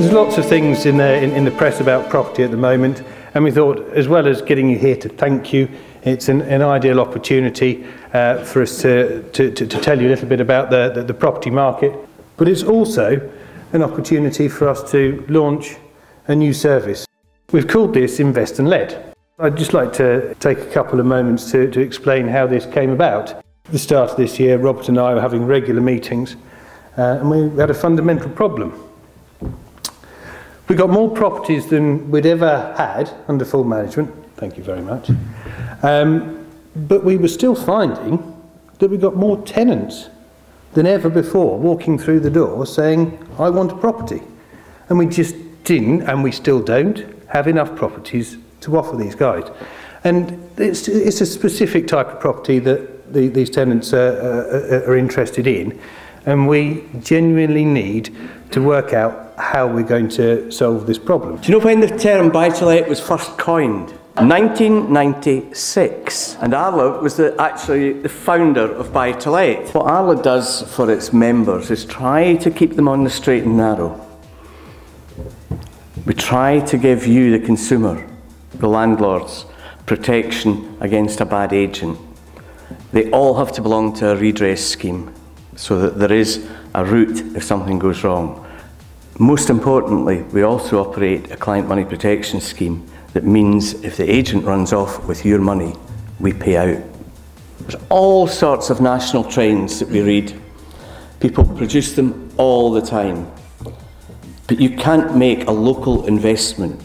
There's lots of things in the, in, in the press about property at the moment, and we thought, as well as getting you here to thank you, it's an, an ideal opportunity uh, for us to, to, to, to tell you a little bit about the, the, the property market. But it's also an opportunity for us to launch a new service. We've called this Invest and Let. I'd just like to take a couple of moments to, to explain how this came about. At the start of this year, Robert and I were having regular meetings, uh, and we had a fundamental problem. We got more properties than we'd ever had under full management. Thank you very much. Um, but we were still finding that we got more tenants than ever before walking through the door saying, I want a property. And we just didn't, and we still don't, have enough properties to offer these guys. And it's, it's a specific type of property that the, these tenants are, are, are interested in. And we genuinely need to work out how we're going to solve this problem. Do you know when the term buy-to-let was first coined? 1996, and ARLA was the, actually the founder of Buy to Let. What ARLA does for its members is try to keep them on the straight and narrow. We try to give you, the consumer, the landlords, protection against a bad agent. They all have to belong to a redress scheme so that there is a route if something goes wrong. Most importantly, we also operate a client money protection scheme that means if the agent runs off with your money, we pay out. There's all sorts of national trends that we read. People produce them all the time. But you can't make a local investment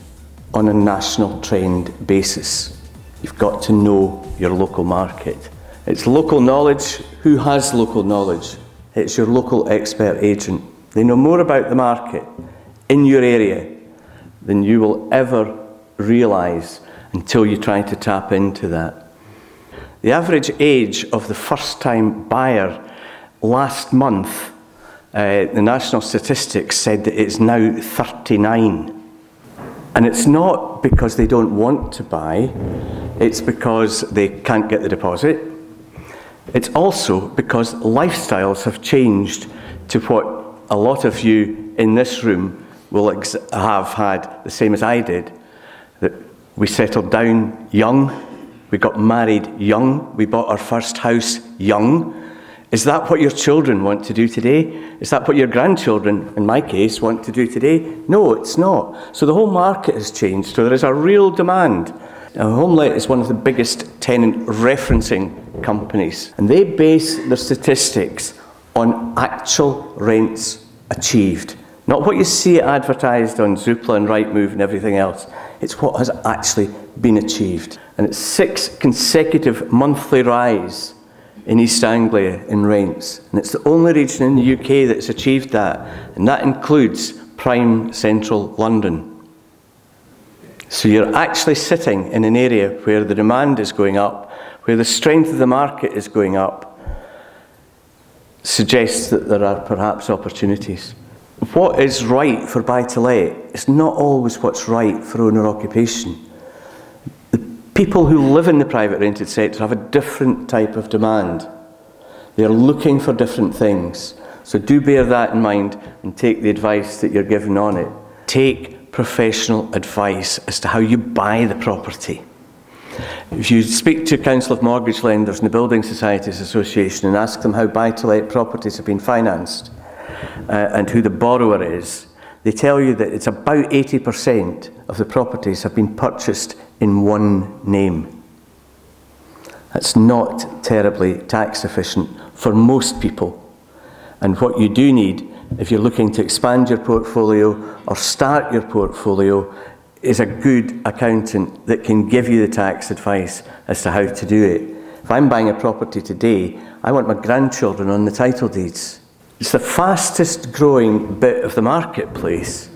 on a national trend basis. You've got to know your local market. It's local knowledge. Who has local knowledge? It's your local expert agent. They know more about the market in your area than you will ever realise until you try to tap into that. The average age of the first time buyer last month, uh, the national statistics said that it's now 39. And it's not because they don't want to buy, it's because they can't get the deposit. It's also because lifestyles have changed to what a lot of you in this room will have had the same as I did. That we settled down young, we got married young, we bought our first house young. Is that what your children want to do today? Is that what your grandchildren, in my case, want to do today? No, it's not. So the whole market has changed. So there is a real demand. Now, is one of the biggest tenant referencing companies, and they base their statistics on actual rents achieved. Not what you see advertised on Zoopla and Rightmove and everything else. It's what has actually been achieved. And it's six consecutive monthly rise in East Anglia in rents. And it's the only region in the UK that's achieved that. And that includes prime central London. So you're actually sitting in an area where the demand is going up, where the strength of the market is going up, suggests that there are perhaps opportunities. What is right for buy to let is not always what's right for owner occupation. People who live in the private rented sector have a different type of demand. They are looking for different things. So do bear that in mind and take the advice that you're given on it. Take professional advice as to how you buy the property. If you speak to Council of Mortgage Lenders and the Building Societies Association and ask them how buy-to-let properties have been financed uh, and who the borrower is, they tell you that it's about 80% of the properties have been purchased in one name. That's not terribly tax efficient for most people. And what you do need, if you're looking to expand your portfolio or start your portfolio, is a good accountant that can give you the tax advice as to how to do it. If I'm buying a property today, I want my grandchildren on the title deeds. It's the fastest growing bit of the marketplace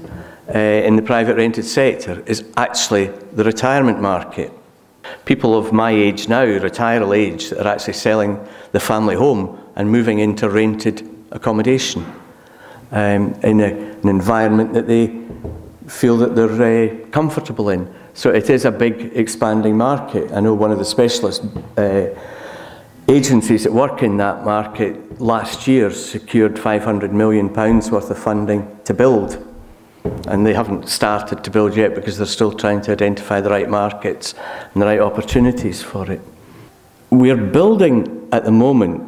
uh, in the private rented sector is actually the retirement market. People of my age now, retiral age, are actually selling the family home and moving into rented accommodation um, in a, an environment that they feel that they're uh, comfortable in. So it is a big expanding market. I know one of the specialist uh, agencies that work in that market last year secured 500 million pounds worth of funding to build. And they haven't started to build yet because they're still trying to identify the right markets and the right opportunities for it. We're building at the moment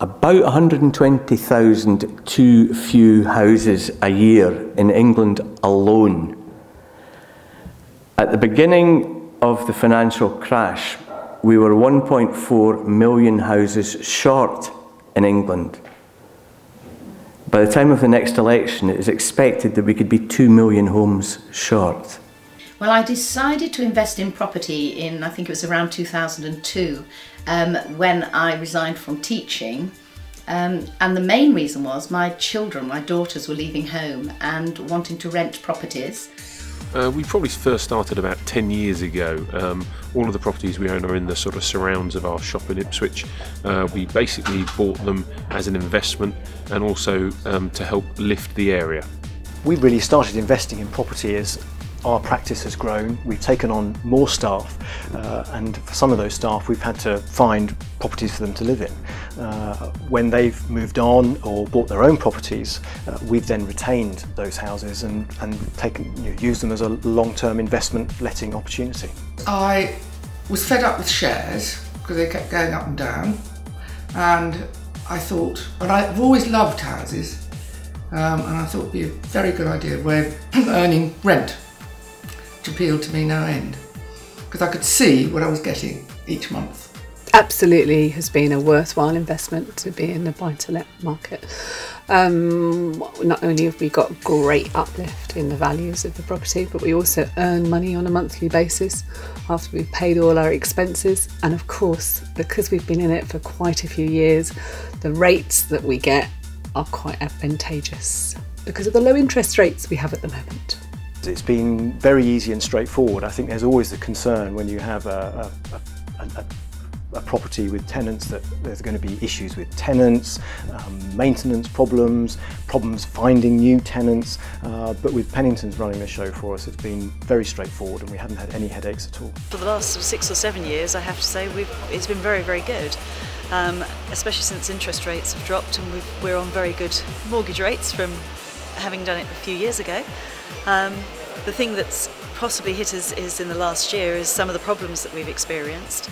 about 120,000 too few houses a year in England alone. At the beginning of the financial crash, we were 1.4 million houses short in England. By the time of the next election, it is expected that we could be 2 million homes short. Well, I decided to invest in property in, I think it was around 2002, um, when I resigned from teaching. Um, and the main reason was my children, my daughters, were leaving home and wanting to rent properties. Uh, we probably first started about 10 years ago. Um, all of the properties we own are in the sort of surrounds of our shop in Ipswich. Uh, we basically bought them as an investment and also um, to help lift the area. We really started investing in property as our practice has grown. We've taken on more staff, uh, and for some of those staff, we've had to find properties for them to live in. Uh, when they've moved on or bought their own properties, uh, we've then retained those houses and, and taken, you know, used them as a long-term investment letting opportunity. I was fed up with shares because they kept going up and down, and I thought, and I've always loved houses, um, and I thought it'd be a very good idea way of earning rent appealed to me no end because I could see what I was getting each month. Absolutely has been a worthwhile investment to be in the buy to let market. Um, not only have we got great uplift in the values of the property, but we also earn money on a monthly basis after we've paid all our expenses. And of course, because we've been in it for quite a few years, the rates that we get are quite advantageous because of the low interest rates we have at the moment. It's been very easy and straightforward. I think there's always the concern when you have a, a, a, a property with tenants that there's going to be issues with tenants, um, maintenance problems, problems finding new tenants. Uh, but with Pennington's running the show for us, it's been very straightforward and we haven't had any headaches at all. For the last six or seven years, I have to say, it's been very, very good. Um, especially since interest rates have dropped and we are on very good mortgage rates from having done it a few years ago. Um, the thing that's possibly hit us is in the last year is some of the problems that we've experienced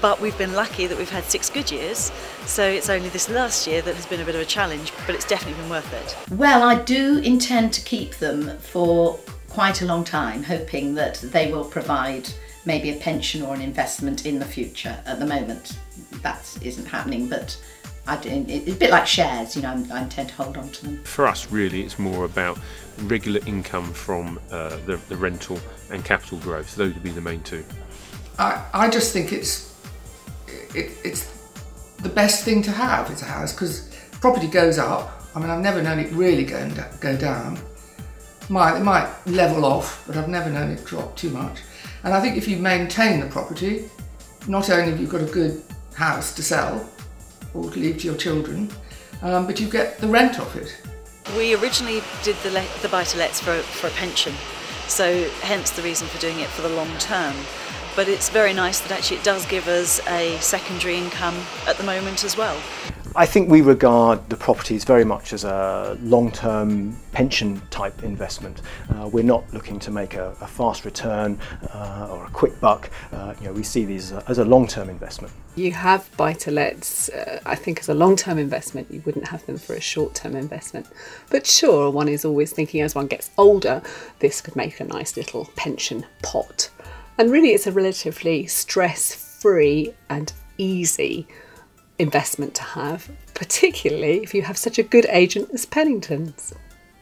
but we've been lucky that we've had six good years so it's only this last year that has been a bit of a challenge but it's definitely been worth it. Well I do intend to keep them for quite a long time hoping that they will provide maybe a pension or an investment in the future at the moment that isn't happening but I, it's a bit like shares, you know, I intend to hold on to them. For us, really, it's more about regular income from uh, the, the rental and capital growth. Those would be the main two. I, I just think it's it, it's the best thing to have is a house because property goes up. I mean, I've never known it really go, go down. Might, it might level off, but I've never known it drop too much. And I think if you maintain the property, not only have you got a good house to sell, or to leave to your children, um, but you get the rent off it. We originally did the, the buy-to-lets for, for a pension, so hence the reason for doing it for the long term. But it's very nice that actually it does give us a secondary income at the moment as well. I think we regard the properties very much as a long-term pension type investment. Uh, we're not looking to make a, a fast return uh, or a quick buck. Uh, you know, we see these as a, as a long-term investment. You have buy-to-lets, uh, I think as a long-term investment, you wouldn't have them for a short-term investment. But sure, one is always thinking as one gets older, this could make a nice little pension pot. And really it's a relatively stress-free and easy investment to have, particularly if you have such a good agent as Pennington's.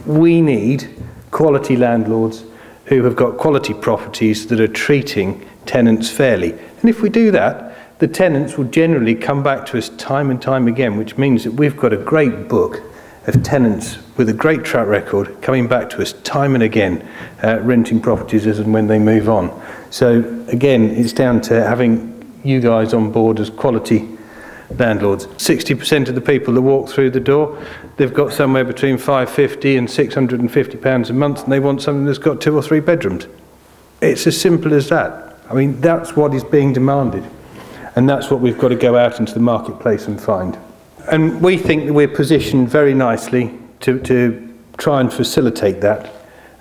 We need quality landlords who have got quality properties that are treating tenants fairly. And if we do that, the tenants will generally come back to us time and time again, which means that we've got a great book of tenants with a great track record coming back to us time and again, uh, renting properties as and when they move on. So again, it's down to having you guys on board as quality landlords. 60% of the people that walk through the door, they've got somewhere between 550 and 650 pounds a month and they want something that's got two or three bedrooms. It's as simple as that. I mean, that's what is being demanded. And that's what we've got to go out into the marketplace and find. And we think that we're positioned very nicely to, to try and facilitate that.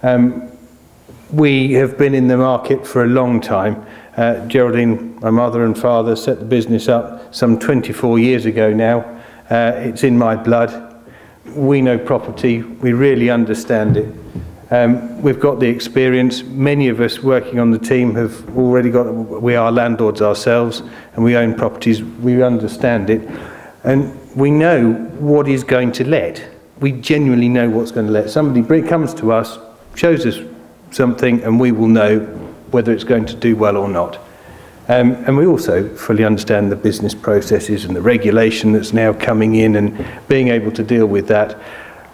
Um, we have been in the market for a long time Uh, Geraldine, my mother and father, set the business up some 24 years ago now. Uh, it's in my blood. We know property. We really understand it. Um, we've got the experience. Many of us working on the team have already got, we are landlords ourselves and we own properties. We understand it. And we know what is going to let. We genuinely know what's going to let. Somebody comes to us, shows us something, and we will know whether it's going to do well or not. Um, and we also fully understand the business processes and the regulation that's now coming in and being able to deal with that.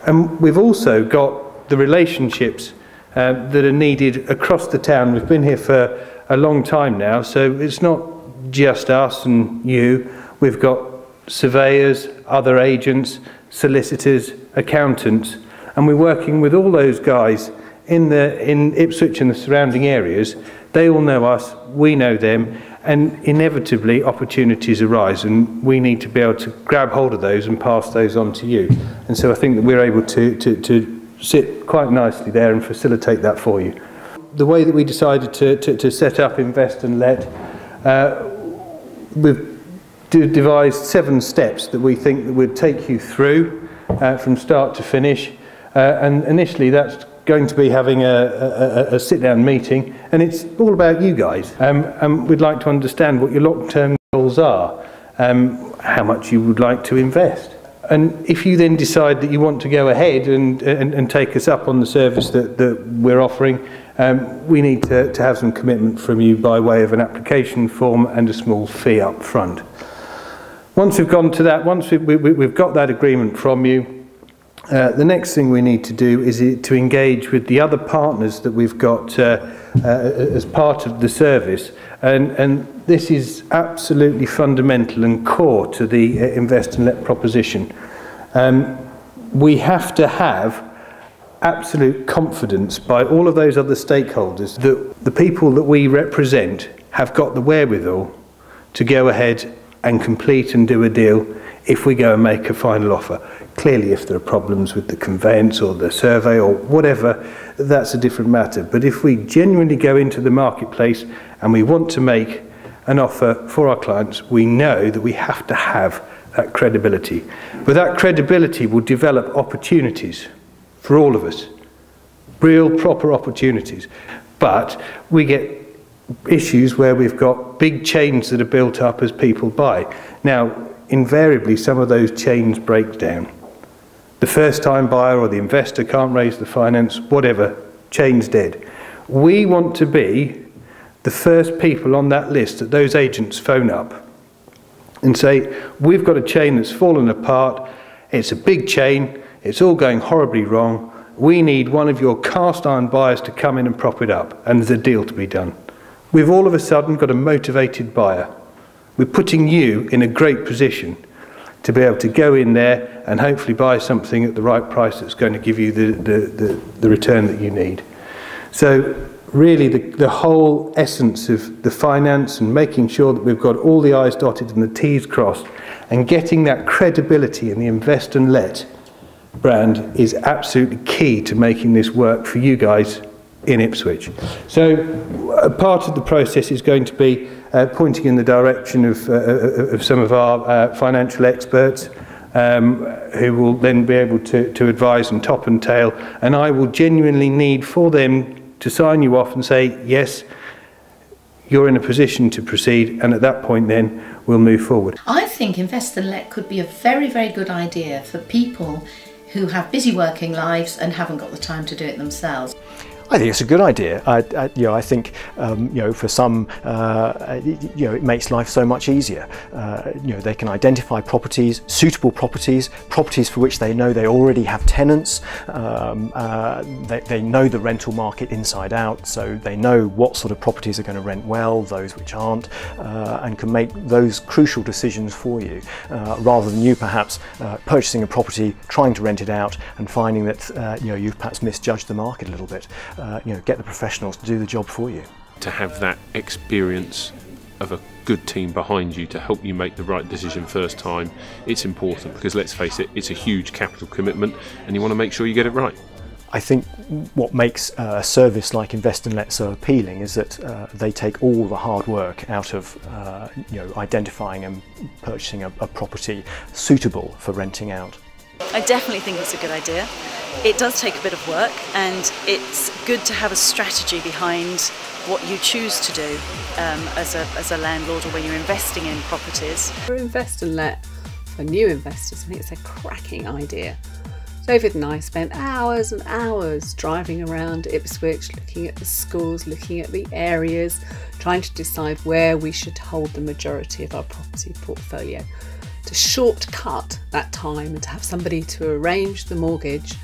And we've also got the relationships uh, that are needed across the town. We've been here for a long time now, so it's not just us and you. We've got surveyors, other agents, solicitors, accountants, and we're working with all those guys in, the, in Ipswich and the surrounding areas. They all know us, we know them, and inevitably opportunities arise, and we need to be able to grab hold of those and pass those on to you. And so I think that we're able to, to, to sit quite nicely there and facilitate that for you. The way that we decided to, to, to set up Invest and Let, uh, we've devised seven steps that we think that would take you through uh, from start to finish. Uh, and initially that's going to be having a, a, a sit-down meeting, and it's all about you guys. Um, and we'd like to understand what your long-term goals are, um, how much you would like to invest. And if you then decide that you want to go ahead and, and, and take us up on the service that, that we're offering, um, we need to, to have some commitment from you by way of an application form and a small fee up front. Once we've gone to that, once we, we, we've got that agreement from you, Uh, the next thing we need to do is to engage with the other partners that we've got uh, uh, as part of the service. And, and this is absolutely fundamental and core to the uh, Invest and Let proposition. Um, we have to have absolute confidence by all of those other stakeholders that the people that we represent have got the wherewithal to go ahead and complete and do a deal if we go and make a final offer. Clearly, if there are problems with the conveyance or the survey or whatever, that's a different matter. But if we genuinely go into the marketplace and we want to make an offer for our clients, we know that we have to have that credibility. But that credibility will develop opportunities for all of us, real proper opportunities. But we get issues where we've got big chains that are built up as people buy. Now, invariably, some of those chains break down. The first time buyer or the investor can't raise the finance, whatever, chain's dead. We want to be the first people on that list that those agents phone up and say, We've got a chain that's fallen apart, it's a big chain, it's all going horribly wrong. We need one of your cast iron buyers to come in and prop it up, and there's a deal to be done. We've all of a sudden got a motivated buyer. We're putting you in a great position to be able to go in there and hopefully buy something at the right price that's going to give you the, the, the, the return that you need. So really the, the whole essence of the finance and making sure that we've got all the I's dotted and the T's crossed and getting that credibility in the invest and let brand is absolutely key to making this work for you guys in Ipswich. So a part of the process is going to be uh, pointing in the direction of, uh, uh, of some of our uh, financial experts um, who will then be able to, to advise and top and tail. And I will genuinely need for them to sign you off and say, yes, you're in a position to proceed. And at that point, then we'll move forward. I think Invest and Let could be a very, very good idea for people who have busy working lives and haven't got the time to do it themselves. I think it's a good idea. I, I you know, I think um, you know, for some, uh, you know, it makes life so much easier. Uh, you know, they can identify properties, suitable properties, properties for which they know they already have tenants. Um, uh, they, they know the rental market inside out, so they know what sort of properties are going to rent well, those which aren't, uh, and can make those crucial decisions for you, uh, rather than you perhaps uh, purchasing a property, trying to rent it out, and finding that you know you've perhaps misjudged the market a little bit. Uh, you know, get the professionals to do the job for you. To have that experience of a good team behind you to help you make the right decision first time, it's important because let's face it, it's a huge capital commitment and you want to make sure you get it right. I think what makes a service like Invest and Let so appealing is that uh, they take all the hard work out of uh, you know, identifying and purchasing a, a property suitable for renting out. I definitely think it's a good idea. It does take a bit of work and it's good to have a strategy behind what you choose to do um, as, a, as a landlord or when you're investing in properties. For Invest and Let, for new investors, I think it's a cracking idea. David and I spent hours and hours driving around Ipswich, looking at the schools, looking at the areas, trying to decide where we should hold the majority of our property portfolio. To shortcut that time and to have somebody to arrange the mortgage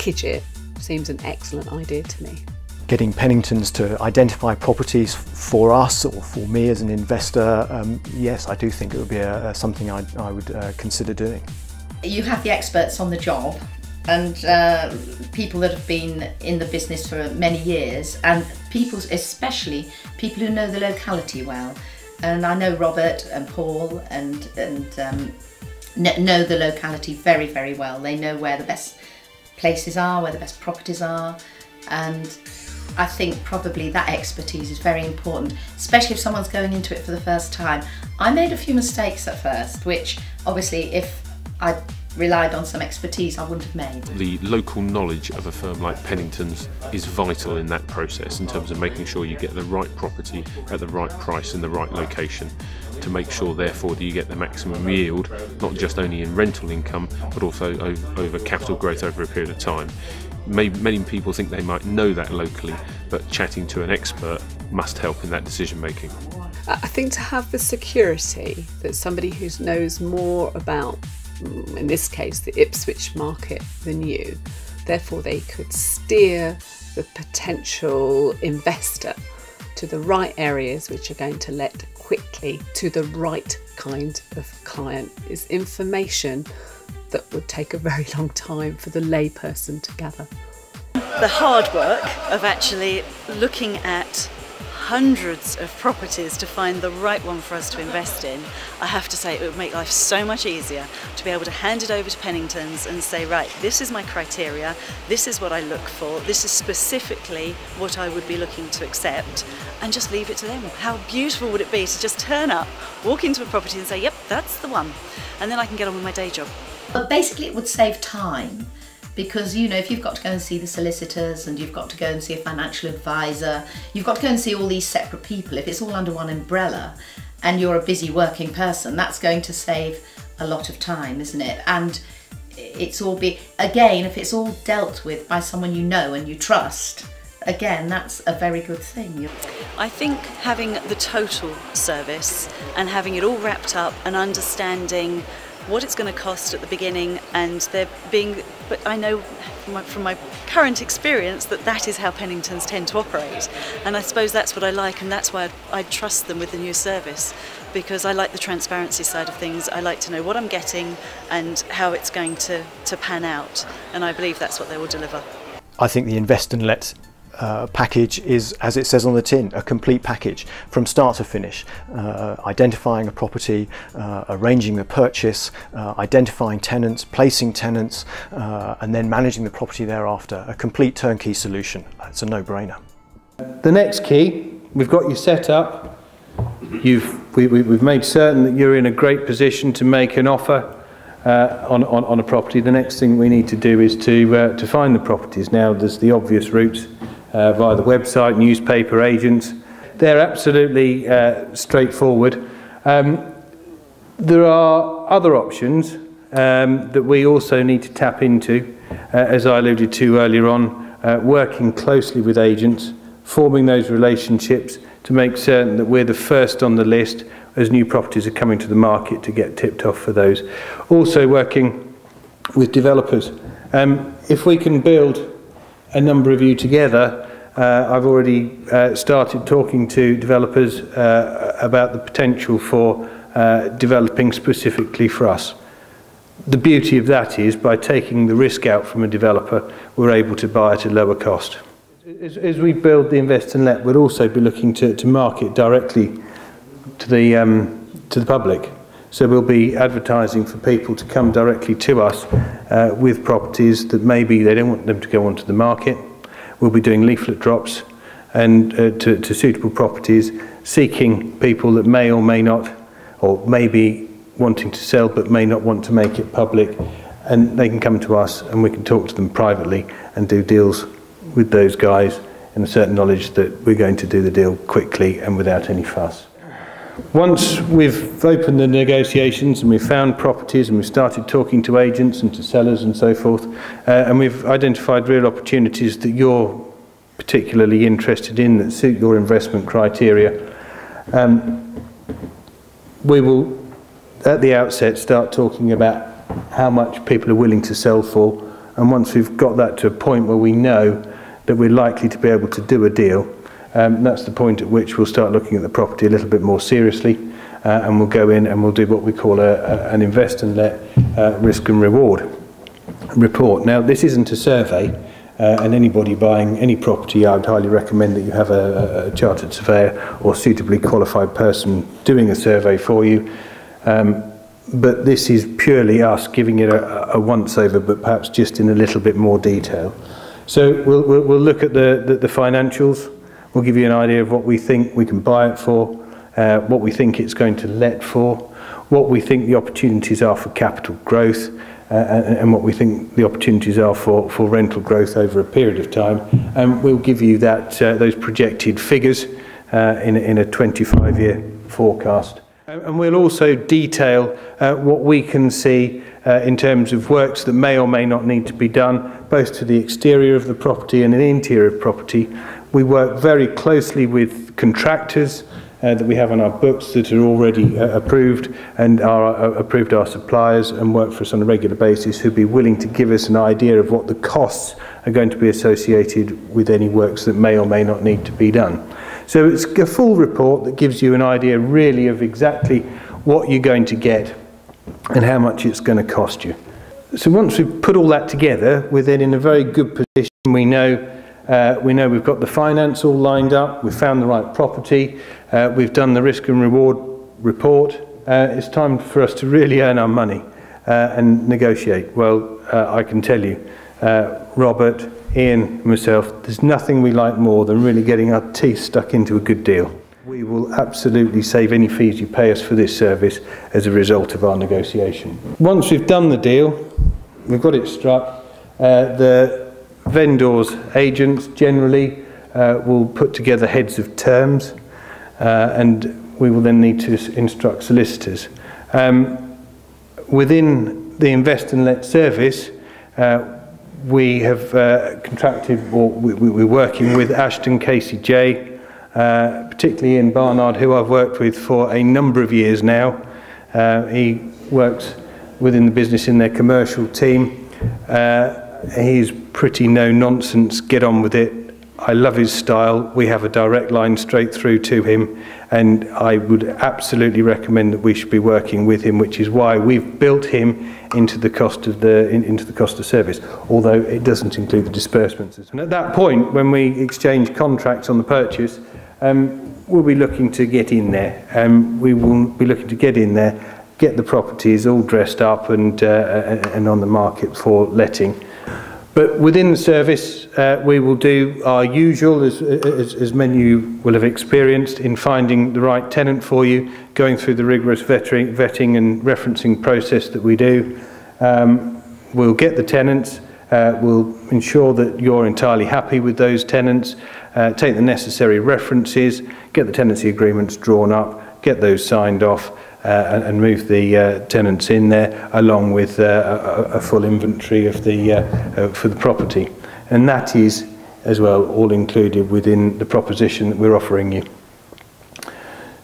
package it seems an excellent idea to me. Getting Penningtons to identify properties for us or for me as an investor, um, yes, I do think it would be a, a something I, I would uh, consider doing. You have the experts on the job and uh, people that have been in the business for many years and people especially people who know the locality well. And I know Robert and Paul and and um, know the locality very very well. They know where the best places are where the best properties are. And I think probably that expertise is very important especially if someone's going into it for the first time. I made a few mistakes at first which obviously if I relied on some expertise I wouldn't have made. The local knowledge of a firm like Pennington's is vital in that process in terms of making sure you get the right property at the right price in the right location to make sure therefore that you get the maximum yield not just only in rental income but also over capital growth over a period of time. Many people think they might know that locally but chatting to an expert must help in that decision making. I think to have the security that somebody who knows more about in this case, the Ipswich market than you. Therefore, they could steer the potential investor to the right areas which are going to let quickly to the right kind of client is information that would take a very long time for the layperson to gather. The hard work of actually looking at hundreds of properties to find the right one for us to invest in, I have to say it would make life so much easier to be able to hand it over to Pennington's and say, right, this is my criteria, this is what I look for, this is specifically what I would be looking to accept, and just leave it to them. How beautiful would it be to just turn up, walk into a property and say, yep, that's the one, and then I can get on with my day job. But basically, it would save time because you know if you've got to go and see the solicitors and you've got to go and see a financial advisor you've got to go and see all these separate people. If it's all under one umbrella and you're a busy working person that's going to save a lot of time isn't it? And it's all be again if it's all dealt with by someone you know and you trust again that's a very good thing. I think having the total service and having it all wrapped up and understanding what it's going to cost at the beginning and there being but I know from my, from my, current experience that that is how Penningtons tend to operate. And I suppose that's what I like and that's why I, I trust them with the new service because I like the transparency side of things. I like to know what I'm getting and how it's going to, to pan out. And I believe that's what they will deliver. I think the invest and let uh, package is, as it says on the tin, a complete package from start to finish. Uh, identifying a property, uh, arranging the purchase, uh, identifying tenants, placing tenants, uh, and then managing the property thereafter. A complete turnkey solution. It's a no-brainer. The next key, we've got you set up. You've, we, we've made certain that you're in a great position to make an offer uh, on, on, on a property. The next thing we need to do is to, uh, to find the properties. Now, there's the obvious routes uh, via the website, newspaper agents. They're absolutely uh, straightforward. Um, there are other options um, that we also need to tap into, uh, as I alluded to earlier on, uh, working closely with agents, forming those relationships to make certain that we're the first on the list as new properties are coming to the market to get tipped off for those. Also working with developers. Um, if we can build a number of you together, uh, I've already uh, started talking to developers uh, about the potential for uh, developing specifically for us. The beauty of that is by taking the risk out from a developer, we're able to buy at a lower cost. As, as we build the Invest and Let, we'll also be looking to, to market directly to the, um, to the public. So we'll be advertising for people to come directly to us uh, with properties that maybe they don't want them to go onto the market. We'll be doing leaflet drops and uh, to, to suitable properties, seeking people that may or may not, or may be wanting to sell but may not want to make it public, and they can come to us and we can talk to them privately and do deals with those guys in a certain knowledge that we're going to do the deal quickly and without any fuss. Once we've opened the negotiations and we've found properties and we've started talking to agents and to sellers and so forth, uh, and we've identified real opportunities that you're particularly interested in that suit your investment criteria, um, we will at the outset start talking about how much people are willing to sell for. And once we've got that to a point where we know that we're likely to be able to do a deal, um, that's the point at which we'll start looking at the property a little bit more seriously uh, and we'll go in and we'll do what we call a, a, an invest and let uh, risk and reward report. Now, this isn't a survey, uh, and anybody buying any property, I would highly recommend that you have a, a chartered surveyor or suitably qualified person doing a survey for you. Um, but this is purely us giving it a, a once over, but perhaps just in a little bit more detail. So we'll, we'll, we'll look at the, the, the financials. We'll give you an idea of what we think we can buy it for, uh, what we think it's going to let for, what we think the opportunities are for capital growth, uh, and, what we think the opportunities are for, for rental growth over a period of time. And we'll give you that uh, those projected figures uh, in, in a 25-year forecast. And we'll also detail uh, what we can see uh, in terms of works that may or may not need to be done, both to the exterior of the property and the interior of property. We work very closely with contractors uh, that we have on our books that are already uh, approved and are uh, approved our suppliers and work for us on a regular basis who'd be willing to give us an idea of what the costs are going to be associated with any works that may or may not need to be done. So it's a full report that gives you an idea really of exactly what you're going to get and how much it's going to cost you. So once we've put all that together, we're then in a very good position. We know, uh, we know we've got the finance all lined up, we've found the right property, uh, we've done the risk and reward report. Uh, it's time for us to really earn our money uh, and negotiate. Well, uh, I can tell you, uh, Robert, Ian, myself, there's nothing we like more than really getting our teeth stuck into a good deal. We will absolutely save any fees you pay us for this service as a result of our negotiation. Once we've done the deal, we've got it struck, the vendors, agents generally uh, will put together heads of terms uh, and we will then need to instruct solicitors. Um, within the invest and let service, uh, we have uh, contracted, or we, we're working with Ashton KCJ, uh, particularly in Barnard, who I've worked with for a number of years now. Uh, he works within the business in their commercial team. Uh, he's pretty no nonsense, get on with it. I love his style. We have a direct line straight through to him, and I would absolutely recommend that we should be working with him, which is why we've built him into the cost of the in, into the cost of service, although it doesn't include the disbursements. And at that point, when we exchange contracts on the purchase, um, we'll be looking to get in there. Um, we will be looking to get in there, get the properties all dressed up and uh, and on the market for letting. But within the service, uh, we will do our usual, as, as, as many of you will have experienced, in finding the right tenant for you, going through the rigorous vetting, vetting and referencing process that we do. Um, we'll get the tenants, uh, we'll ensure that you're entirely happy with those tenants, uh, take the necessary references, get the tenancy agreements drawn up, get those signed off, uh, and move the uh, tenants in there along with uh, a, a full inventory of the for the property. And that is as well all included within the proposition that we're offering you.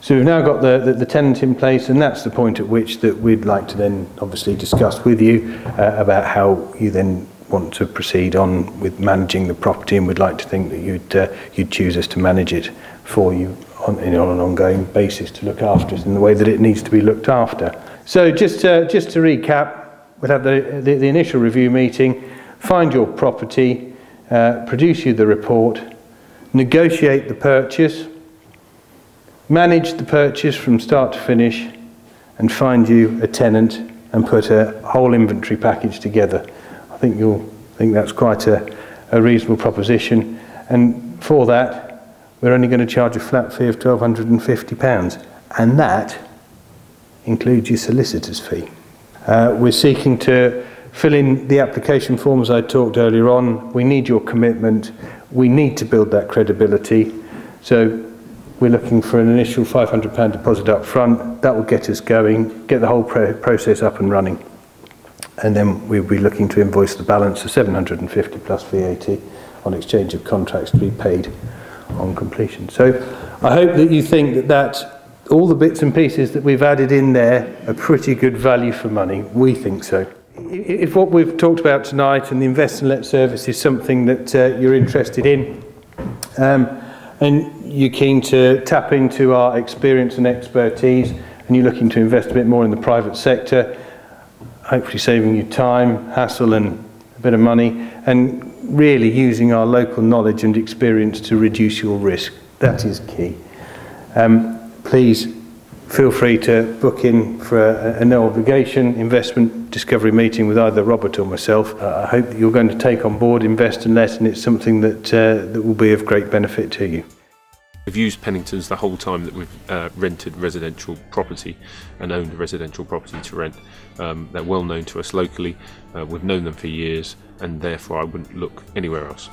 So we've now got the, the, the tenant in place and that's the point at which that we'd like to then obviously discuss with you uh, about how you then want to proceed on with managing the property and we'd like to think that you'd uh, you'd choose us to manage it for you on, on an ongoing basis to look after it in the way that it needs to be looked after. So just to, just to recap, we'll have the, the, the initial review meeting, find your property, uh, produce you the report, negotiate the purchase, manage the purchase from start to finish, and find you a tenant and put a whole inventory package together. I think you'll think that's quite a, a reasonable proposition. And for that, we're only going to charge a flat fee of £1,250. And that includes your solicitor's fee. Uh, we're seeking to fill in the application forms I talked earlier on. We need your commitment. We need to build that credibility. So we're looking for an initial £500 deposit up front. That will get us going, get the whole pro process up and running. And then we'll be looking to invoice the balance of 750 plus VAT on exchange of contracts to be paid on completion. So I hope that you think that, that all the bits and pieces that we've added in there are pretty good value for money. We think so. If what we've talked about tonight and the invest and let service is something that uh, you're interested in, um, and you're keen to tap into our experience and expertise, and you're looking to invest a bit more in the private sector, hopefully saving you time, hassle, and a bit of money, and really using our local knowledge and experience to reduce your risk. That is key. Um, please feel free to book in for a, a no obligation investment discovery meeting with either Robert or myself. Uh, I hope that you're going to take on board Invest and Let and it's something that, uh, that will be of great benefit to you. We've used Penningtons the whole time that we've uh, rented residential property and owned residential property to rent. Um, they're well known to us locally, uh, we've known them for years and therefore I wouldn't look anywhere else.